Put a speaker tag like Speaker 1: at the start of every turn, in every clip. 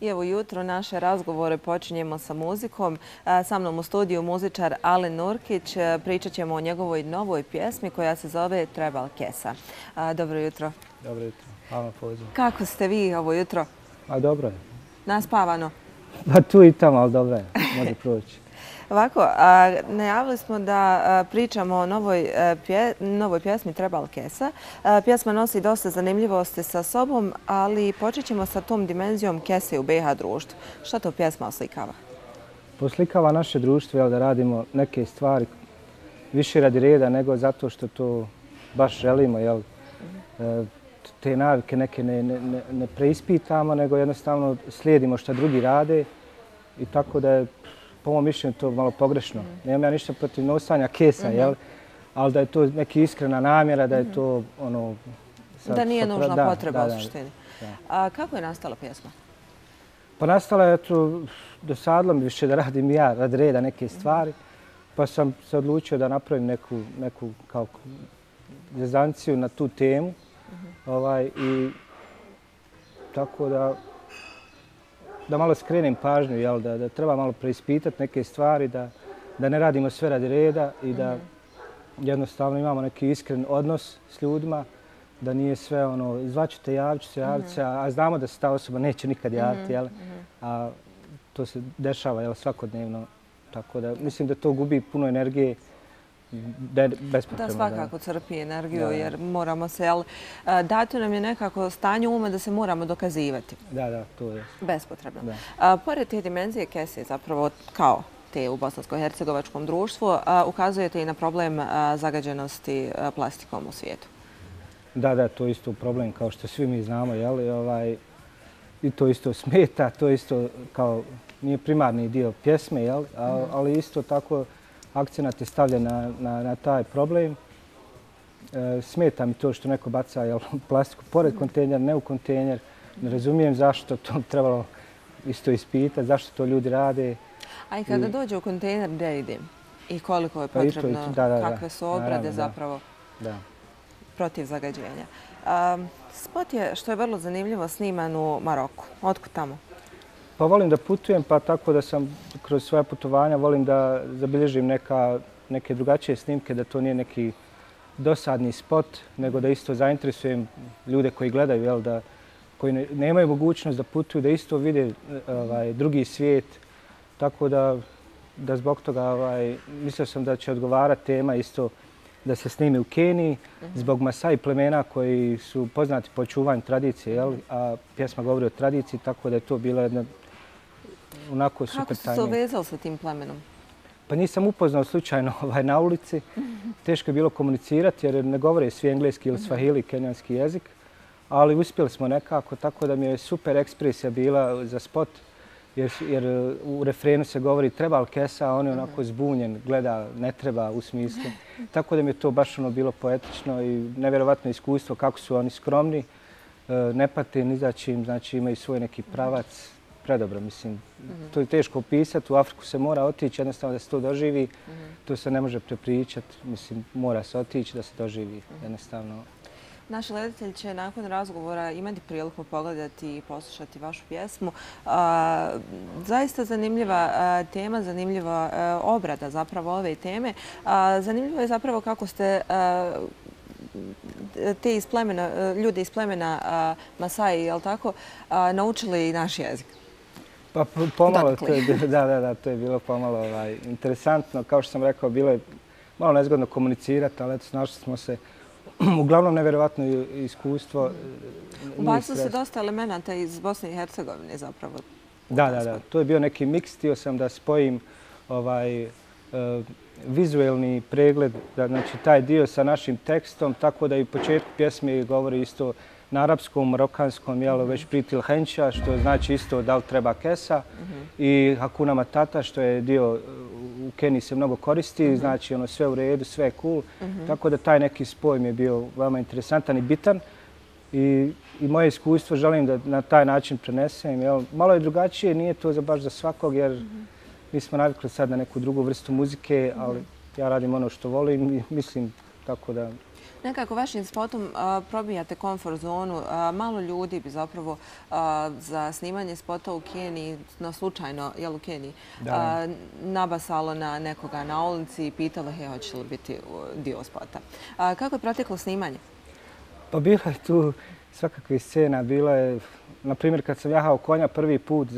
Speaker 1: I evo jutro naše razgovore počinjemo sa muzikom. Sa mnom u studiju muzičar Alen Nurkić. Pričat ćemo o njegovoj novoj pjesmi koja se zove Trebal Kesa. Dobro jutro.
Speaker 2: Dobro jutro. Hvala poziv.
Speaker 1: Kako ste vi ovo jutro?
Speaker 2: A dobro je.
Speaker 1: Naspavano?
Speaker 2: Pa tu i tamo, ali dobro je. Može proći.
Speaker 1: Ovako, najavili smo da pričamo o novoj e, pjesmi Trebal Kesa. E, pjesma nosi dosta zanimljivosti sa sobom, ali počet ćemo sa tom dimenzijom Kese u BiH društvu. Šta to pjesma oslikava?
Speaker 2: Poslikava naše društvo da radimo neke stvari više radi reda nego zato što to baš želimo. E, te navike neke ne preispitamo, nego jednostavno slijedimo što drugi rade i tako da je po mojom mišljenju to malo pogrešno. Mm. Nemam ja ništa protiv nosanja kesa, mm -hmm. jel? Ali da je to neki iskrena namjera, da je mhm. to ono...
Speaker 1: Sad, da nije nužna da, potreba u suštini. A kako je nastala pjesma?
Speaker 2: Pa nastala je, eto, dosadilo mi više da radim ja rad reda neke mhm. stvari. Pa sam se odlučio da napravim neku, neku kao zezanciju na tu temu. -hmm. ovaj, I tako da da malo skrenem pažnju, jel, da, da treba malo preispitati neke stvari, da, da ne radimo sve radi reda i da mhm. jednostavno imamo neki iskren odnos s ljudima, da nije sve ono, zvaću te, javit se, javit se, mhm. a znamo da se ta osoba neće nikad javiti, mhm, jel? A to se dešava jel, svakodnevno. Tako da mislim da to gubi puno energije bespotrebno.
Speaker 1: Da, svakako crpi energiju jer moramo se, jel, dato nam je nekako stanje uma da se moramo dokazivati.
Speaker 2: Da, da, to je.
Speaker 1: Bespotrebno. Pored te dimenzije Kese, zapravo kao te u Bosansko-Hercegovačkom društvu, ukazujete i na problem zagađenosti plastikom u svijetu.
Speaker 2: Da, da, to je isto problem kao što svi mi znamo, jel, ovaj, i to isto smeta, to isto kao nije primarni dio pjesme, jel, ali isto tako akcenat je stavljen na, na, na taj problem. E, smeta mi to što neko baca jel, plastiku pored kontejnera, ne u kontejner. Ne razumijem zašto to trebalo isto ispitati, zašto to ljudi rade.
Speaker 1: A i kada I... dođe u kontejner, gdje ide? I koliko je potrebno, pa da, da. kakve su obrade Naravno, zapravo da. protiv zagađenja. Um, spot je, što je vrlo zanimljivo, sniman u Maroku. Otkud tamo?
Speaker 2: Pa volim da putujem, pa tako da sam kroz svoje putovanja volim da zabilježim neka, neke drugačije snimke, da to nije neki dosadni spot, nego da isto zainteresujem ljude koji gledaju, jel, da, koji ne, nemaju mogućnost da putuju, da isto vide ovaj, drugi svijet. Tako da, da zbog toga ovaj, mislio sam da će odgovarati tema isto da se snimi u Keniji zbog Masai plemena koji su poznati po čuvanju tradicije, jel? a pjesma govori o tradiciji, tako da je to bila jedna onako super
Speaker 1: Kako ste se uvezali sa tim plemenom?
Speaker 2: Pa nisam upoznao slučajno ovaj, na ulici. Teško je bilo komunicirati jer ne govore svi engleski ili svahili, kenjanski jezik. Ali uspjeli smo nekako, tako da mi je super ekspresija bila za spot. Jer, jer u refrenu se govori treba li kesa, a on je onako zbunjen, gleda ne treba u smislu. Tako da mi je to baš ono bilo poetično i nevjerovatno iskustvo kako su oni skromni. E, ne pate ni za čim, znači imaju svoj neki pravac, predobro. Mislim, to je teško opisati. U Afriku se mora otići, jednostavno da se to doživi. To se ne može prepričati. Mislim, mora se otići da se doživi. Jednostavno.
Speaker 1: Naš gledatelj će nakon razgovora imati priliku pogledati i poslušati vašu pjesmu. Zaista zanimljiva tema, zanimljiva obrada zapravo ove teme. Zanimljivo je zapravo kako ste te iz plemena, ljudi iz plemena Masai, je li tako, naučili naš jezik?
Speaker 2: Pa pomalo, to je, da, da, da, to je bilo pomalo ovaj, interesantno. Kao što sam rekao, bilo je malo nezgodno komunicirati, ali eto, snašli smo se uglavnom nevjerovatno iskustvo.
Speaker 1: Ubacili se dosta elemenata iz Bosne i Hercegovine zapravo.
Speaker 2: Da, da, da. To je bio neki miks. Htio sam da spojim ovaj, uh, vizuelni pregled, da, znači taj dio sa našim tekstom, tako da i početku pjesme govori isto na arapskom, marokanskom, jelo, već pritil henča, što znači isto da li treba kesa, i hakuna matata, što je dio u Keniji se mnogo koristi, znači ono sve u redu, sve je cool. Tako da taj neki spoj mi je bio veoma interesantan i bitan. I, i moje iskustvo želim da na taj način prenesem. Jel, malo je drugačije, nije to za baš za svakog, jer mi smo navikli sad na neku drugu vrstu muzike, ali ja radim ono što volim i mislim tako da
Speaker 1: Nekako vašim spotom probijate komfort zonu. Malo ljudi bi zapravo za snimanje spota u Keniji, na slučajno, jel u Keniji, nabasalo na nekoga na ulici i pitalo je hoće li biti dio spota. Kako je proteklo snimanje?
Speaker 2: Pa bila je tu svakakve scena. Bila je, na primjer, kad sam jahao konja prvi put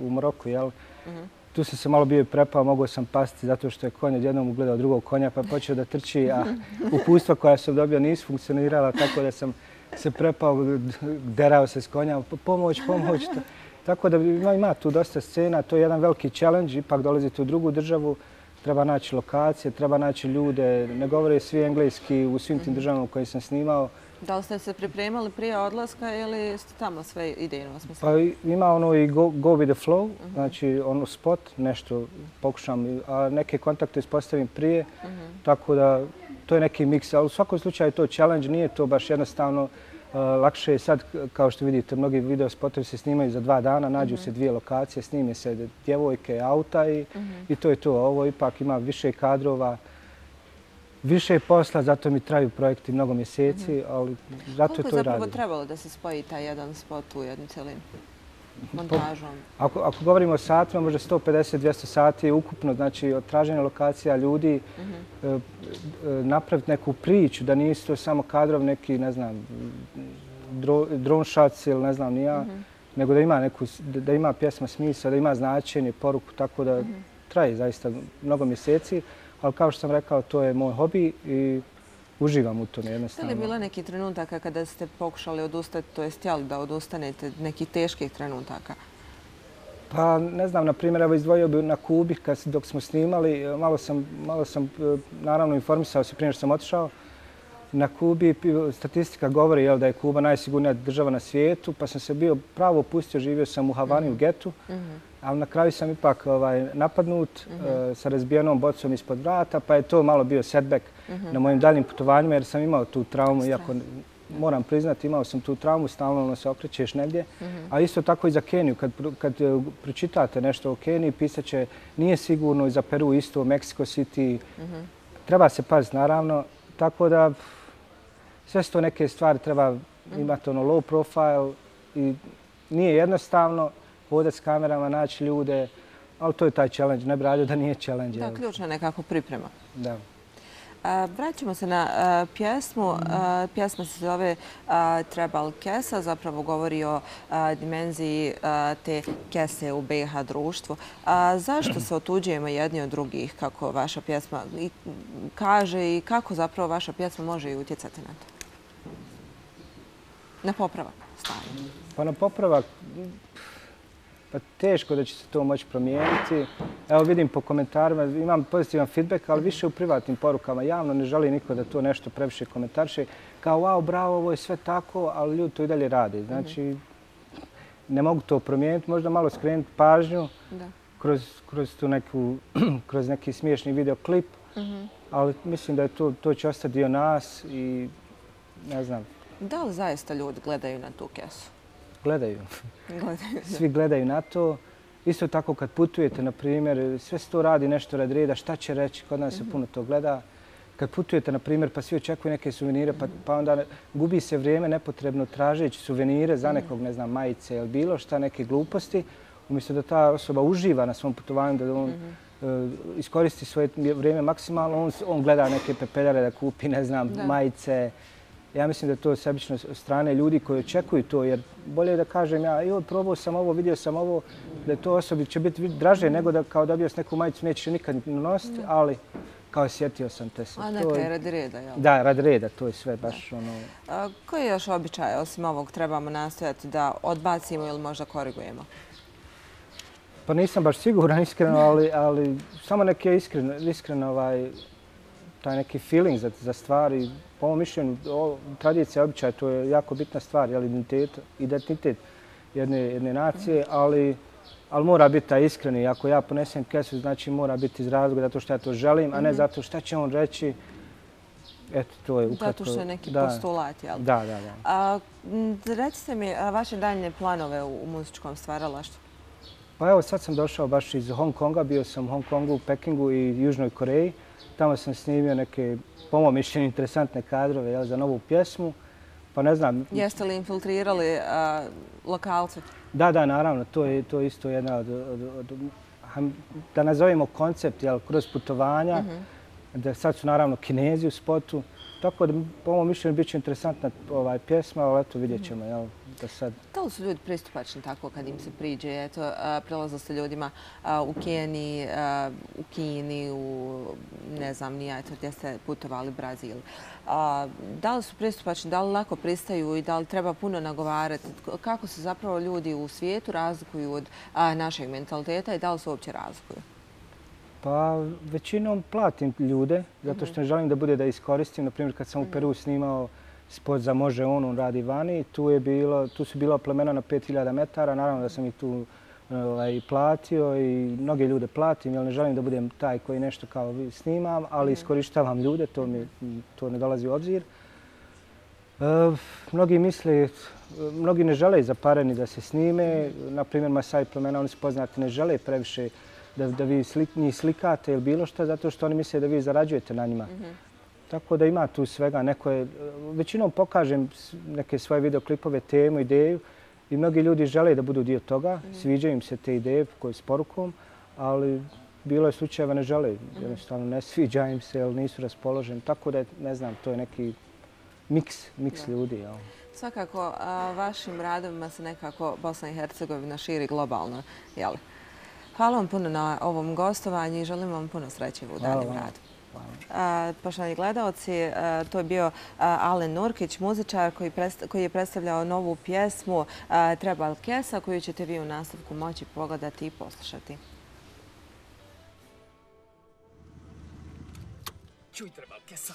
Speaker 2: u Moroku, jel? Mhm tu sam se malo bio prepao, mogao sam pasti zato što je konj odjednom ugledao drugog konja pa počeo da trči, a upustva koja sam dobio nisu funkcionirala tako da sam se prepao, derao se s konja, pomoć, pomoć. Tako da ima tu dosta scena, to je jedan veliki challenge, ipak dolazite u drugu državu, treba naći lokacije, treba naći ljude, ne govore svi engleski u svim tim državama koje sam snimao.
Speaker 1: Da li ste se pripremali prije odlaska ili ste tamo sve idejno?
Speaker 2: Pa ima ono i go, go with the flow, znači ono spot, nešto pokušam, a neke kontakte ispostavim prije, mhm. tako da to je neki miks, ali u svakom slučaju je to challenge, nije to baš jednostavno. Uh, lakše je sad, kao što vidite, mnogi video spotovi se snimaju za dva dana, nađu se dvije lokacije, snime se djevojke, auta i, i to je to. Ovo ipak ima više kadrova, više posla, zato mi traju projekti mnogo mjeseci, mhm. ali zato je to i radim.
Speaker 1: Koliko je zapravo trebalo da se spoji taj jedan spot u jednu celinu? montažom?
Speaker 2: Ako, ako govorimo o satima, možda 150-200 sati je ukupno, znači od traženja lokacija ljudi, mhm. e, e, napraviti neku priču, da nisu to samo kadrov neki, ne znam, drone shots ili ne znam, nija, mhm. nego da ima, neku, da ima pjesma smisla, da ima značenje, poruku, tako da traje zaista mnogo mjeseci ali kao što sam rekao, to je moj hobi i uživam u tome jednostavno.
Speaker 1: Je li bilo neki trenutaka kada ste pokušali odustati, to je stjali da odustanete, neki teških trenutaka?
Speaker 2: Pa ne znam, na primjer, evo izdvojio bi na Kubi dok smo snimali, malo sam, malo sam e, naravno informisao se prije što sam otišao. Na Kubi statistika govori jel, da je Kuba najsigurnija država na svijetu, pa sam se bio pravo opustio, živio sam u Havani u mhm. getu. Mhm ali na kraju sam ipak ovaj, napadnut uh, sa razbijenom bocom ispod vrata, pa je to malo bio setback na mojim daljim putovanjima jer sam imao tu traumu, iako moram priznati, imao sam tu traumu, stalno ono se okrećeš negdje. A isto tako i za Keniju, kad, kad e, pročitate nešto o Keniji, pisat će nije sigurno i za Peru isto, Mexico City. Treba se paziti, naravno. Tako da sve su to neke stvari, treba imati ono low profile i nije jednostavno hodati s kamerama, naći ljude, ali to je taj challenge. Ne bi radio da nije challenge.
Speaker 1: Da, ključna nekako priprema.
Speaker 2: Da.
Speaker 1: Vraćamo se na pjesmu. Pjesma se zove Trebal Kesa, zapravo govori o dimenziji te kese u BiH društvu. Zašto se otuđujemo jedni od drugih, kako vaša pjesma kaže i kako zapravo vaša pjesma može i utjecati na to? Na popravak stvari.
Speaker 2: Pa na popravak, pa teško da će se to moći promijeniti. Evo vidim po komentarima, imam pozitivan feedback, ali više u privatnim porukama. Javno ne želi niko da to nešto previše komentarše. Kao, wow, bravo, ovo je sve tako, ali ljudi to i dalje rade. Znači, ne mogu to promijeniti, možda malo skrenuti pažnju kroz, kroz, tu neku, kroz neki smiješni videoklip, mhm. ali mislim da je to, to će ostati dio nas i ne znam.
Speaker 1: Da li zaista ljudi gledaju na tu kesu?
Speaker 2: Gledaju. Svi gledaju na to. Isto tako kad putujete, na primjer, sve se to radi nešto rad reda, šta će reći, kod nas se puno to gleda. Kad putujete, na primjer, pa svi očekuju neke suvenire, pa, pa onda gubi se vrijeme nepotrebno tražeći suvenire za nekog, ne znam, majice ili bilo šta, neke gluposti, umjesto da ta osoba uživa na svom putovanju, da on eh, iskoristi svoje vrijeme maksimalno, on, on gleda neke pepeljare da kupi, ne znam, majice, Ja mislim da to sebično strane ljudi koji očekuju to, jer bolje da kažem ja, joj, probao sam ovo, vidio sam ovo, da to osobi će biti draže nego da kao dobio s neku majicu, nećeš nikad nositi, ali kao sjetio sam te se.
Speaker 1: A neka je rad reda, jel?
Speaker 2: Da, rad reda, to je sve baš ono...
Speaker 1: A, koji još običaj, osim ovog, trebamo nastojati da odbacimo ili možda korigujemo?
Speaker 2: Pa nisam baš siguran, iskreno, ali, ali samo neke iskreno, iskreno ovaj, taj neki feeling za, za stvari, po mojom mišljenju, tradicija, običaj, to je jako bitna stvar, jel, identitet, identitet jedne, jedne nacije, ali, ali mora biti taj iskreni. Ako ja ponesem kesu, znači mora biti iz razloga zato što ja to želim, a ne mhm. zato što će on reći. Eto, to je ukratko.
Speaker 1: Zato što je neki da. postulat, jel?
Speaker 2: Da, da, da.
Speaker 1: A, recite mi vaše daljne planove u, u muzičkom stvaralaštvu.
Speaker 2: Pa evo, sad sam došao baš iz Hong Konga, bio sam u Hong Kongu, Pekingu i Južnoj Koreji. Tamo sam snimio neke, po mojom mišljenju, interesantne kadrove jel, za novu pjesmu. Pa ne znam...
Speaker 1: Jeste li infiltrirali lokalce?
Speaker 2: Da, da, naravno. To je to isto jedna od, da nazovemo koncept, jel, kroz putovanja. Mhm. Da sad su naravno kinezi u spotu. Tako da, po mojom mišljenju, bit će interesantna ovaj, pjesma, ali eto, vidjet ćemo. Jel, da sad...
Speaker 1: Da li su ljudi pristupačni tako kad im se priđe? Eto, prelaza se ljudima u Keniji, u Kini, u, ne znam, nije, eto, gdje ste putovali, Brazil. Da li su pristupačni, da li lako pristaju i da li treba puno nagovarati? Kako se zapravo ljudi u svijetu razlikuju od našeg mentaliteta i da li se uopće razlikuju?
Speaker 2: Pa većinom platim ljude, zato što ne želim da bude da iskoristim. Naprimjer, kad sam u Peru snimao spot za Može on, on radi vani, tu, je bilo, tu su bila plemena na 5000 metara. Naravno da sam ih tu ovaj, platio i mnoge ljude platim, jer ne želim da budem taj koji nešto kao snimam, ali iskorištavam ljude, to, mi, to ne dolazi u obzir. E, mnogi misle, mnogi ne žele zapareni da se snime. Naprimjer, Masai plemena, oni su poznati, ne žele previše da, da vi slik, njih slikate ili bilo što, zato što oni misle da vi zarađujete na njima. Mm -hmm. Tako da ima tu svega. Neko je, većinom pokažem neke svoje videoklipove, temu, ideju i mnogi ljudi žele da budu dio toga. Mm -hmm. Sviđaju im se te ideje koje s porukom, ali bilo je slučajeva ne žele. Mhm. Jednostavno ne sviđa im se, ili nisu raspoloženi. Tako da, ne znam, to je neki miks, miks ljudi. Jel?
Speaker 1: Svakako, a, vašim radovima se nekako Bosna i Hercegovina širi globalno, jel? Hvala vam puno na ovom gostovanju i želim vam puno sreće u daljem radu. Poštovani gledalci, to je bio Alen Nurkić, muzičar koji je predstavljao novu pjesmu Trebal Kesa, koju ćete vi u nastavku moći pogledati i poslušati. Čuj, Trebal Kesa!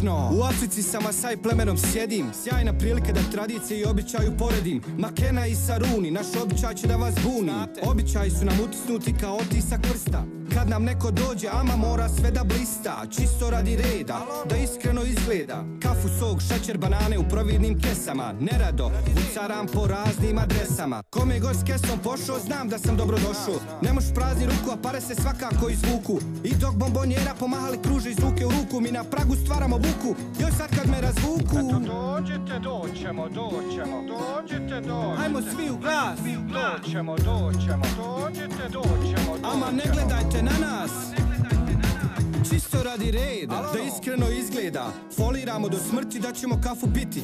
Speaker 3: Konačno, u Africi sa Masai plemenom sjedim. Sjajna prilika da tradicije i običaju poredim. Makena i Saruni, naš običaj će da vas buni. Običaji su nam utisnuti kao otisak prsta Kad nam neko dođe, ama mora sve da blista Čisto radi reda, da iskreno izgleda. Kafu, sok, šećer, banane u providnim kesama Nerado, ucaram po raznim adresama. Kome god s kesom pošao, znam da sam dobro došao. Ne moš prazni ruku, a pare se svakako izvuku. I dok bombonjera pomahali kruže iz ruke u ruku Mi na pragu stvaramo buku, joj sad kad me razvuku. Eto dođite, doćemo, doćemo Dođite, dođite Hajmo svi u glas. Doćemo, doćemo Dođite, doćemo Ama ne gledajte na nas. Čisto radi reda, da iskreno izgleda. Foliramo do smrti da ćemo kafu piti.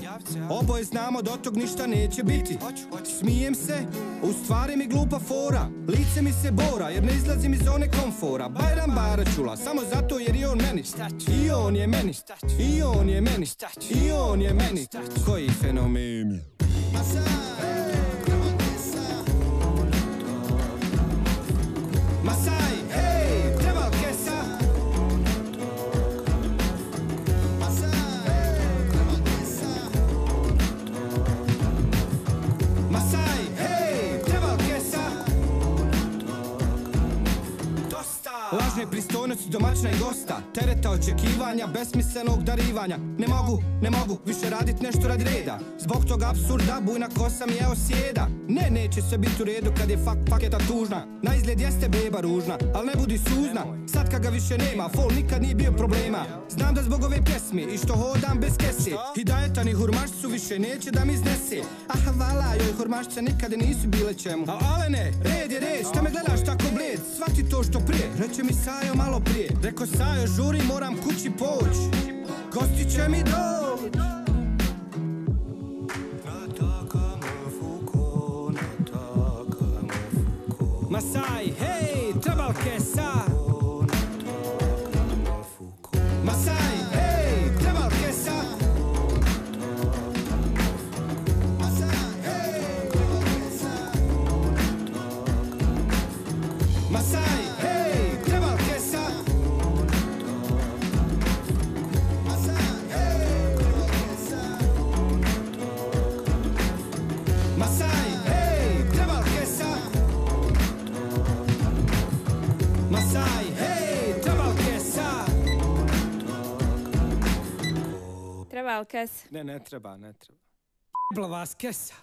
Speaker 3: Oboje znamo da od tog ništa neće biti. Smijem se, u stvari mi glupa fora. Lice mi se bora jer ne izlazim iz zone komfora. Bajram Baračula, samo zato jer i on meni. I on je meni, i on je meni. I on je meni, koji fenomeni Masai Lažne pristojnosti domaćna i gosta Tereta očekivanja, besmislenog darivanja. Ne mogu, ne mogu više radit nešto radi reda. Zbog tog absurda bujna kosa mi je osjeda. Ne, neće sve biti u redu kad je fak paketa tužna. Na izgled jeste beba ružna, al ne budi suzna. Sad kad ga više nema, fol nikad nije bio problema. Znam da zbog ove pjesme i što hodam bez kese I dajeta ni hurmašcu više neće da mi iznese. Ah, hvala joj hurmašce nikad nisu bile čemu. A ale ne, red je red, šta me gledaš tako bled? Svati to što prije, reće mi Sajo malo prije. Reko Sajo žuri moram kući poć. Gosti će mi doć Masai, hej, trebalke sa. Masai, hey, trebalke sa. Masai, hey, trebalke sa. Masai,
Speaker 4: Treba li kes?
Speaker 3: Ne, ne treba, ne treba. Jebla vas kesa.